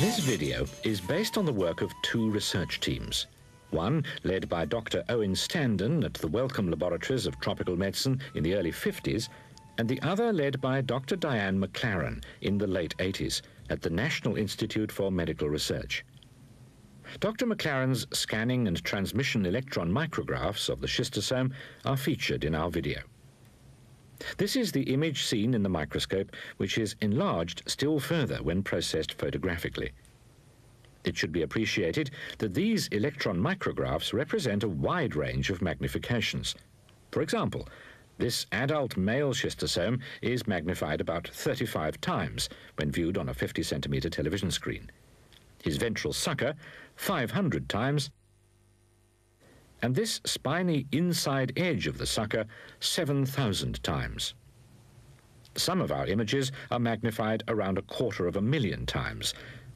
This video is based on the work of two research teams. One led by Dr. Owen Standen at the Wellcome Laboratories of Tropical Medicine in the early 50s, and the other led by Dr. Diane McLaren in the late 80s at the National Institute for Medical Research. Dr. McLaren's scanning and transmission electron micrographs of the schistosome are featured in our video. This is the image seen in the microscope, which is enlarged still further when processed photographically. It should be appreciated that these electron micrographs represent a wide range of magnifications. For example, this adult male schistosome is magnified about 35 times when viewed on a 50 centimeter television screen. His ventral sucker, 500 times, and this spiny inside edge of the sucker 7,000 times. Some of our images are magnified around a quarter of a million times,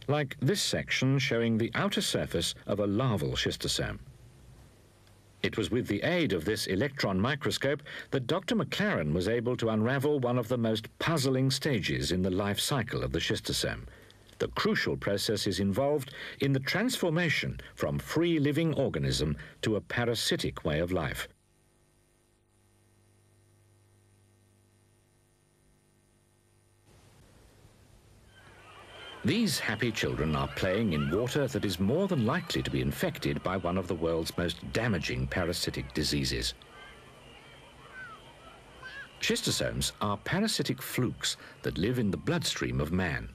like this section showing the outer surface of a larval schistosome. It was with the aid of this electron microscope that Dr. McLaren was able to unravel one of the most puzzling stages in the life cycle of the schistosome – the crucial processes involved in the transformation from free living organism to a parasitic way of life. These happy children are playing in water that is more than likely to be infected by one of the world's most damaging parasitic diseases. Schistosomes are parasitic flukes that live in the bloodstream of man.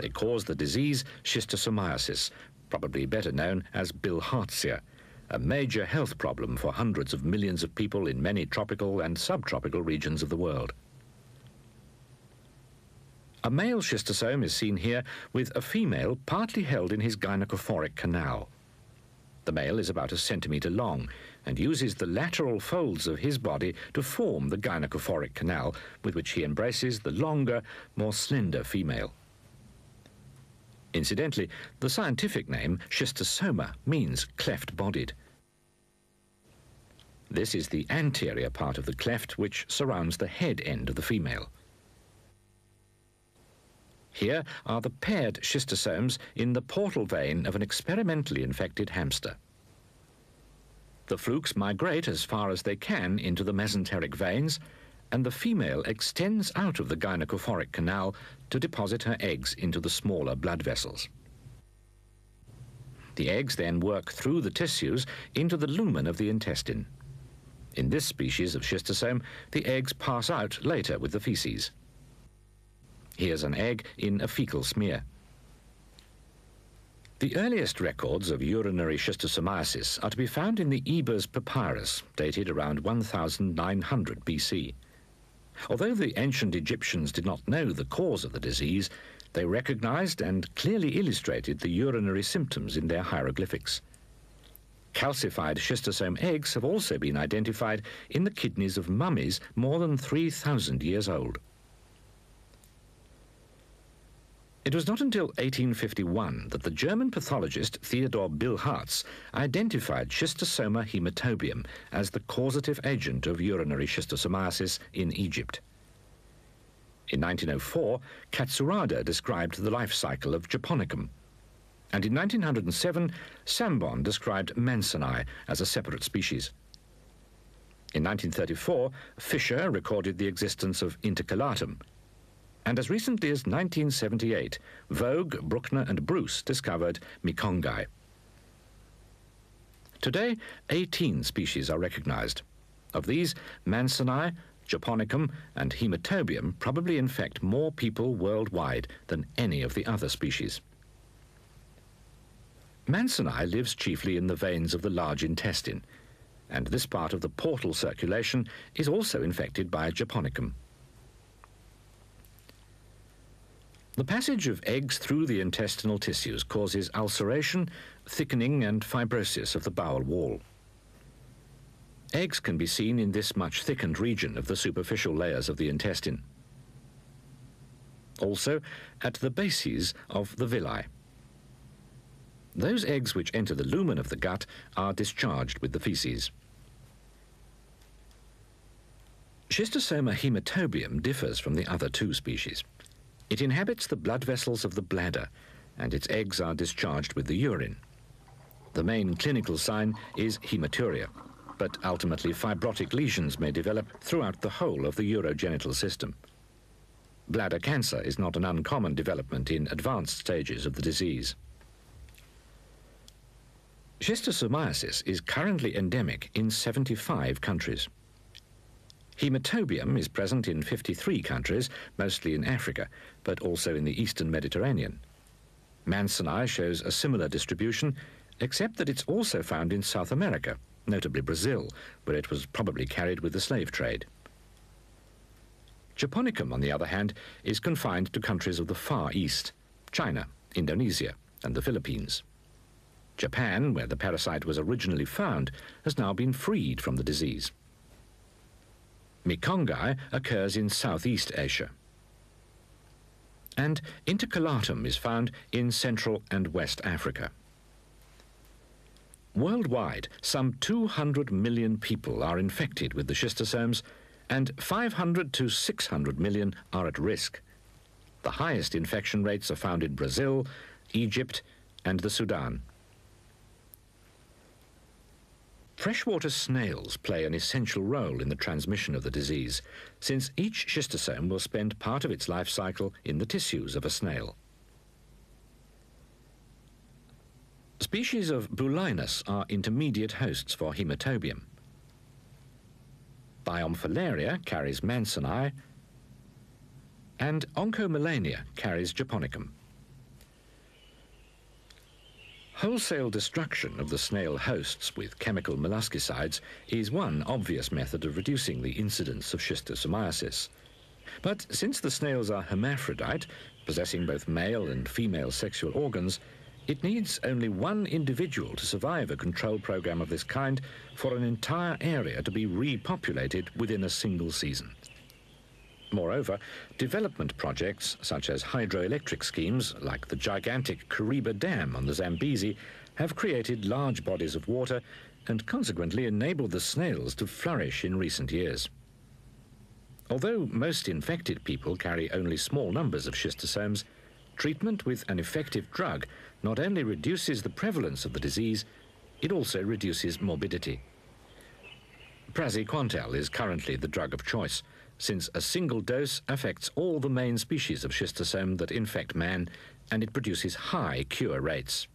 They cause the disease schistosomiasis, probably better known as bilharzia, a major health problem for hundreds of millions of people in many tropical and subtropical regions of the world. A male schistosome is seen here with a female partly held in his gynecophoric canal. The male is about a centimetre long and uses the lateral folds of his body to form the gynecophoric canal with which he embraces the longer, more slender female. Incidentally, the scientific name schistosoma means cleft-bodied. This is the anterior part of the cleft which surrounds the head end of the female. Here are the paired schistosomes in the portal vein of an experimentally infected hamster. The flukes migrate as far as they can into the mesenteric veins, and the female extends out of the gynecophoric canal to deposit her eggs into the smaller blood vessels. The eggs then work through the tissues into the lumen of the intestine. In this species of schistosome, the eggs pass out later with the feces. Here's an egg in a fecal smear. The earliest records of urinary schistosomiasis are to be found in the Ebers Papyrus, dated around 1900 BC. Although the ancient Egyptians did not know the cause of the disease, they recognized and clearly illustrated the urinary symptoms in their hieroglyphics. Calcified schistosome eggs have also been identified in the kidneys of mummies more than 3,000 years old. It was not until 1851 that the German pathologist Theodor Bilharz identified Schistosoma hematobium as the causative agent of urinary schistosomiasis in Egypt. In 1904, Katsurada described the life cycle of Japonicum. And in 1907, Sambon described Mansoni as a separate species. In 1934, Fisher recorded the existence of intercalatum, and as recently as 1978, Vogt, Bruckner, and Bruce discovered Mekongi. Today, 18 species are recognized. Of these, Mansoni, Japonicum, and Hematobium probably infect more people worldwide than any of the other species. Mansoni lives chiefly in the veins of the large intestine, and this part of the portal circulation is also infected by Japonicum. The passage of eggs through the intestinal tissues causes ulceration, thickening, and fibrosis of the bowel wall. Eggs can be seen in this much thickened region of the superficial layers of the intestine. Also at the bases of the villi. Those eggs which enter the lumen of the gut are discharged with the feces. Schistosoma hematobium differs from the other two species. It inhabits the blood vessels of the bladder and its eggs are discharged with the urine. The main clinical sign is hematuria, but ultimately fibrotic lesions may develop throughout the whole of the urogenital system. Bladder cancer is not an uncommon development in advanced stages of the disease. Schistosomiasis is currently endemic in 75 countries. Hematobium is present in 53 countries, mostly in Africa, but also in the eastern Mediterranean. Mansonia shows a similar distribution, except that it's also found in South America, notably Brazil, where it was probably carried with the slave trade. Japonicum, on the other hand, is confined to countries of the Far East, China, Indonesia, and the Philippines. Japan, where the parasite was originally found, has now been freed from the disease. Mekongi occurs in Southeast Asia. And intercalatum is found in Central and West Africa. Worldwide, some 200 million people are infected with the schistosomes and 500 to 600 million are at risk. The highest infection rates are found in Brazil, Egypt and the Sudan. Freshwater snails play an essential role in the transmission of the disease, since each schistosome will spend part of its life cycle in the tissues of a snail. Species of Bulinus are intermediate hosts for hematobium. Biomphalaria carries Mansoni, and Oncomelania carries Japonicum. Wholesale destruction of the snail hosts with chemical molluscicides is one obvious method of reducing the incidence of schistosomiasis. But since the snails are hermaphrodite, possessing both male and female sexual organs, it needs only one individual to survive a control program of this kind for an entire area to be repopulated within a single season. Moreover, development projects such as hydroelectric schemes like the gigantic Kariba Dam on the Zambezi have created large bodies of water and consequently enabled the snails to flourish in recent years. Although most infected people carry only small numbers of schistosomes, treatment with an effective drug not only reduces the prevalence of the disease, it also reduces morbidity. Praziquantel is currently the drug of choice since a single dose affects all the main species of schistosome that infect man and it produces high cure rates.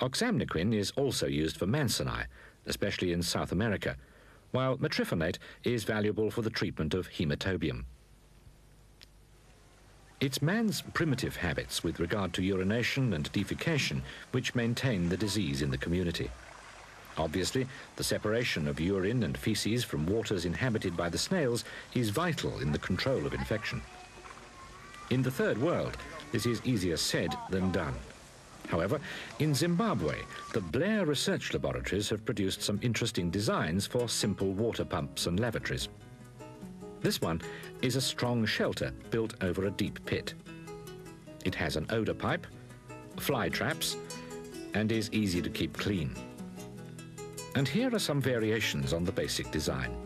Oxamniquine is also used for Mansoni, especially in South America, while metrifonate is valuable for the treatment of hematobium. It's man's primitive habits with regard to urination and defecation which maintain the disease in the community. Obviously, the separation of urine and feces from waters inhabited by the snails is vital in the control of infection. In the third world, this is easier said than done. However, in Zimbabwe, the Blair Research Laboratories have produced some interesting designs for simple water pumps and lavatories. This one is a strong shelter built over a deep pit. It has an odour pipe, fly traps, and is easy to keep clean. And here are some variations on the basic design.